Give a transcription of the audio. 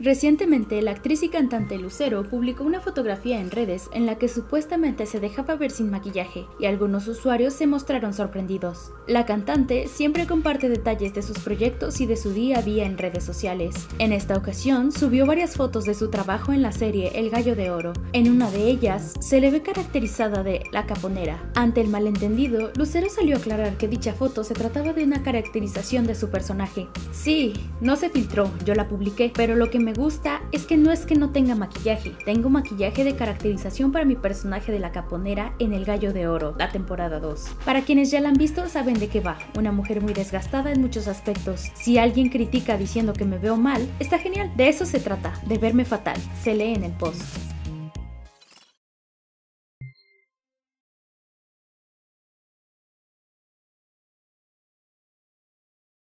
Recientemente, la actriz y cantante Lucero publicó una fotografía en redes en la que supuestamente se dejaba ver sin maquillaje, y algunos usuarios se mostraron sorprendidos. La cantante siempre comparte detalles de sus proyectos y de su día a día en redes sociales. En esta ocasión, subió varias fotos de su trabajo en la serie El Gallo de Oro. En una de ellas, se le ve caracterizada de la caponera. Ante el malentendido, Lucero salió a aclarar que dicha foto se trataba de una caracterización de su personaje. Sí, no se filtró, yo la publiqué, pero lo que me gusta es que no es que no tenga maquillaje, tengo maquillaje de caracterización para mi personaje de la caponera en El Gallo de Oro, la temporada 2. Para quienes ya la han visto saben de qué va, una mujer muy desgastada en muchos aspectos. Si alguien critica diciendo que me veo mal, está genial, de eso se trata, de verme fatal, se lee en el post.